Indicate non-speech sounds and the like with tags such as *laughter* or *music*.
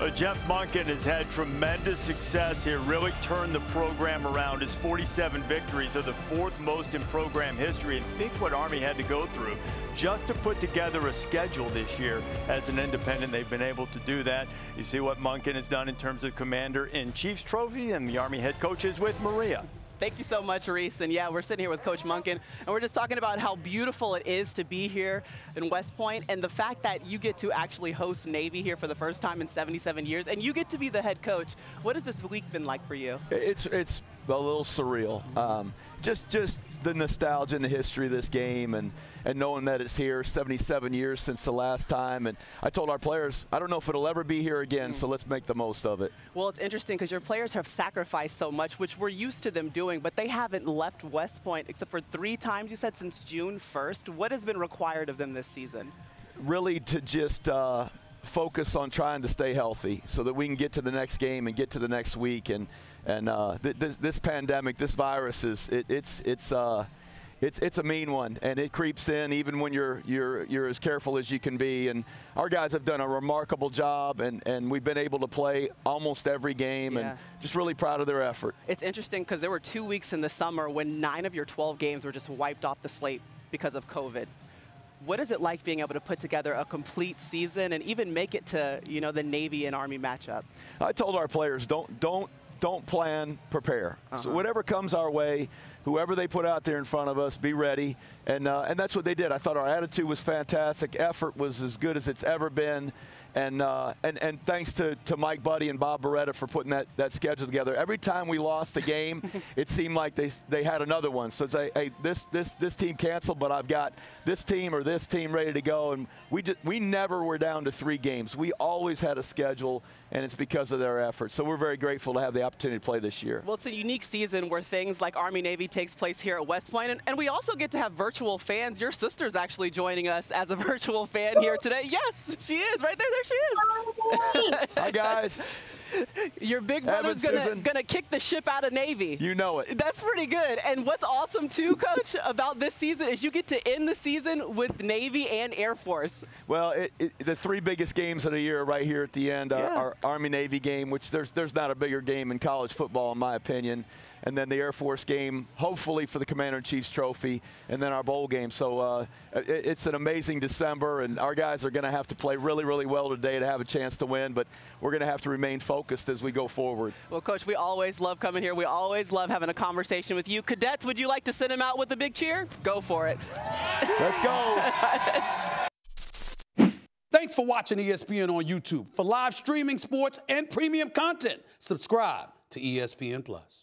Uh, Jeff Monken has had tremendous success here, really turned the program around. His 47 victories are the fourth most in program history. And think what Army had to go through just to put together a schedule this year as an independent. They've been able to do that. You see what Monken has done in terms of Commander-in-Chief's trophy, and the Army head coach is with Maria. Thank you so much, Reese. And yeah, we're sitting here with Coach Monken, and we're just talking about how beautiful it is to be here in West Point, and the fact that you get to actually host Navy here for the first time in 77 years, and you get to be the head coach. What has this week been like for you? It's it's a little surreal. Um, just just the nostalgia and the history of this game and, and knowing that it's here 77 years since the last time. And I told our players, I don't know if it'll ever be here again, so let's make the most of it. Well, it's interesting because your players have sacrificed so much, which we're used to them doing, but they haven't left West Point except for three times, you said, since June 1st. What has been required of them this season? Really to just uh, focus on trying to stay healthy so that we can get to the next game and get to the next week. And and uh, th this, this, pandemic, this virus is it, it's it's uh, it's it's a mean one, and it creeps in even when you're you're you're as careful as you can be. And our guys have done a remarkable job, and and we've been able to play almost every game, yeah. and just really proud of their effort. It's interesting because there were two weeks in the summer when nine of your 12 games were just wiped off the slate because of COVID. What is it like being able to put together a complete season and even make it to you know the Navy and Army matchup? I told our players don't don't don't plan, prepare. Uh -huh. So uh-huh. whatever comes our way, whoever they put out there in front of us, be ready. And, uh, and that's what they did. I thought our attitude was fantastic. Effort was as good as it's ever been. And, uh, and, and thanks to, to Mike Buddie and Bob Beretta for putting that, that schedule together. Every time we lost a game, *laughs* it seemed like they, they had another one. So say, hey, this, this, this team canceled, but I've got this team or this team ready to go. And we, just, we never were down to three games. We always had a schedule, and it's because of their efforts. So we're very grateful to have the opportunity to play this year. Well, it's a unique season where things like Army-Navy takes place here at West Point, and, and we also get to have virtual fans. Your sister's actually joining us as a *laughs* virtual fan here today. Yes, she is. Right there, there she is. Hi, *laughs* guys. Your big brother's gonna, gonna kick the ship out of Navy. You know it. That's pretty good. And what's awesome too, Coach, about this season is you get to end the season with Navy and Air Force. Well, it, it, the three biggest games of the year right here at the end are, yeah. are Army-Navy game, which there's, there's not a bigger game in college football in my opinion and then the Air Force game, hopefully for the Commander-in-Chief's trophy, and then our bowl game. So uh, it, it's an amazing December, and our guys are going to have to play really, really well today to have a chance to win, but we're going to have to remain focused as we go forward. Well, Coach, we always love coming here. We always love having a conversation with you. Cadets, would you like to send them out with a big cheer? Go for it. Let's go. *laughs* Thanks for watching ESPN on YouTube. For live streaming sports and premium content, subscribe to ESPN Plus.